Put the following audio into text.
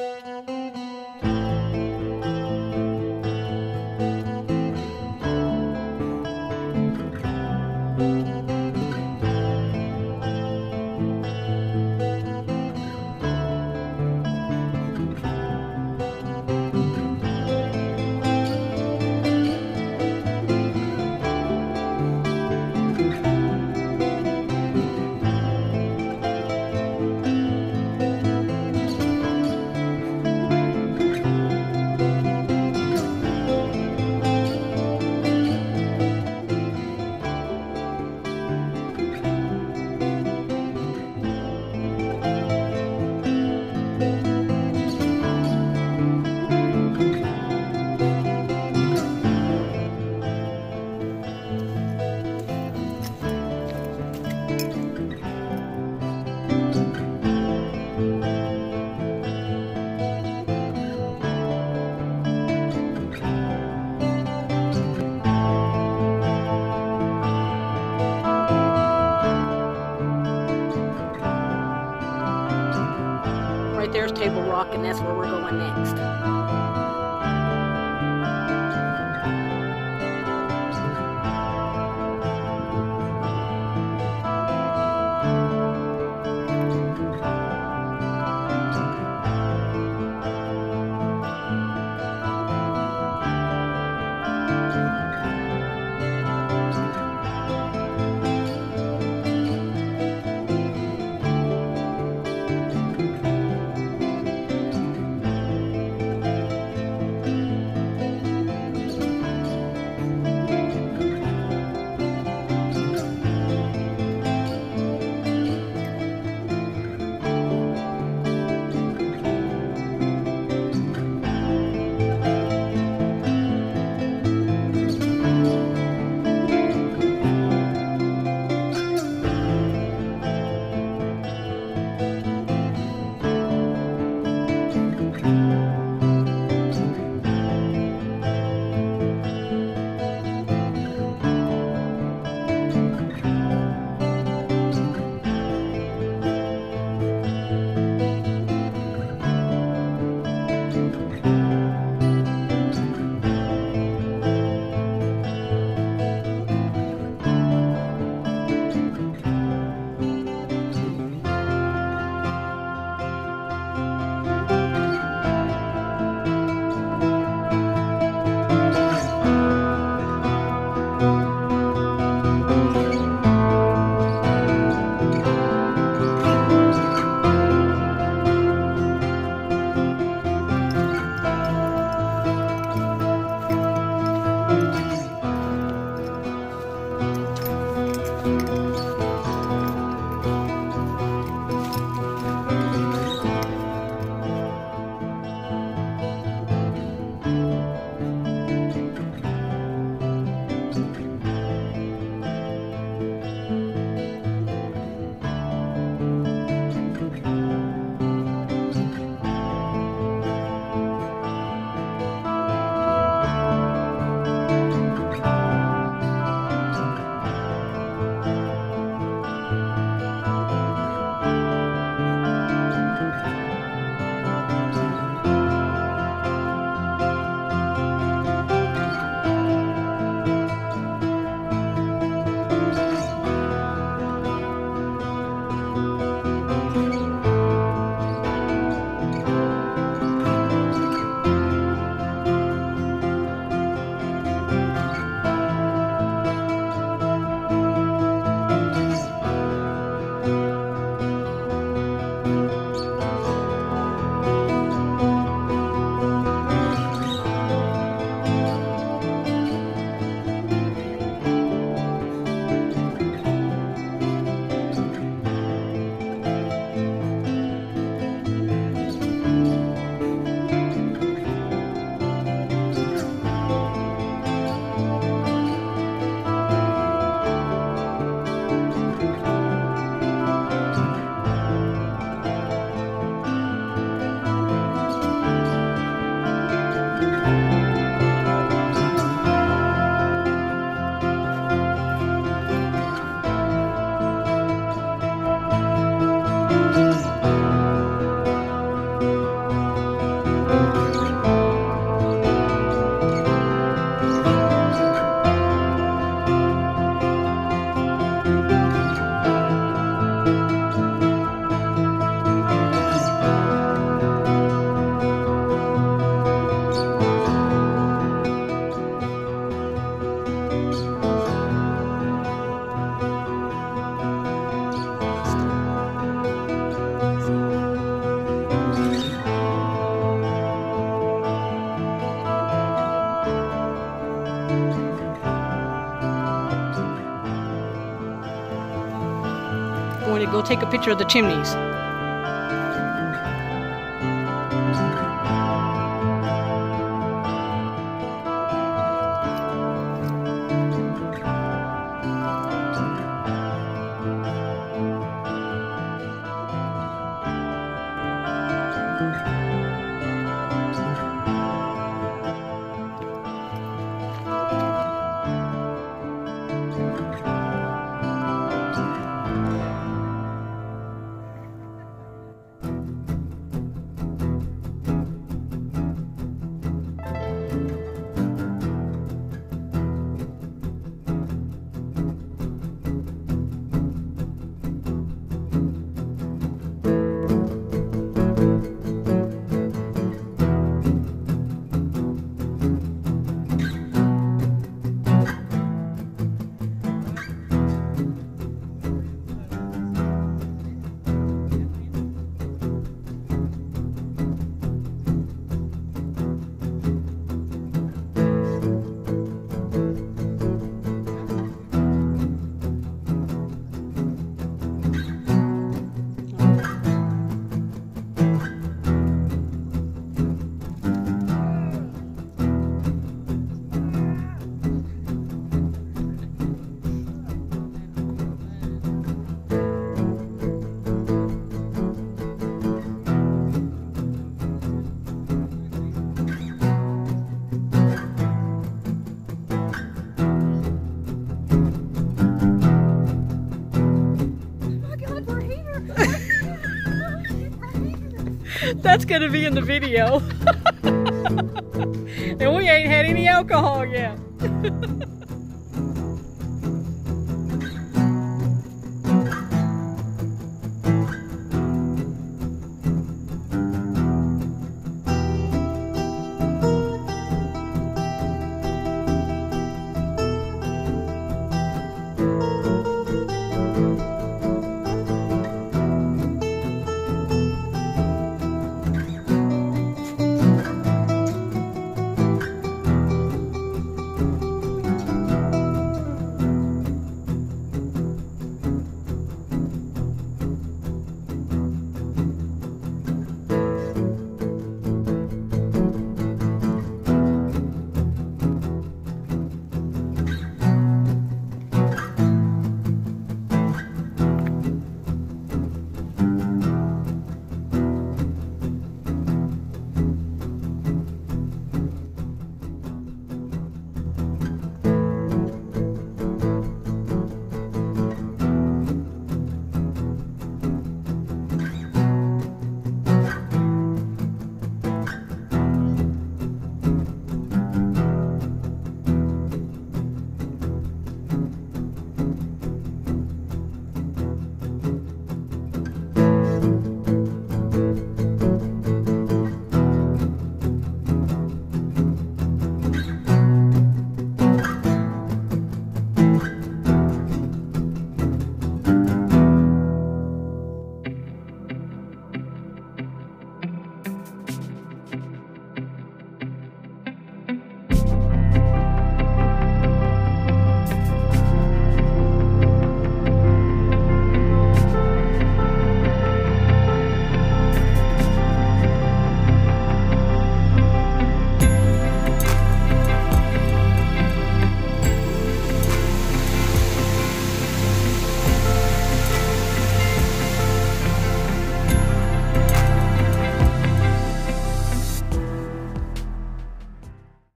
Música Right there's Table Rock, and that's where we're going next. Go take a picture of the chimneys. That's gonna be in the video. and we ain't had any alcohol yet.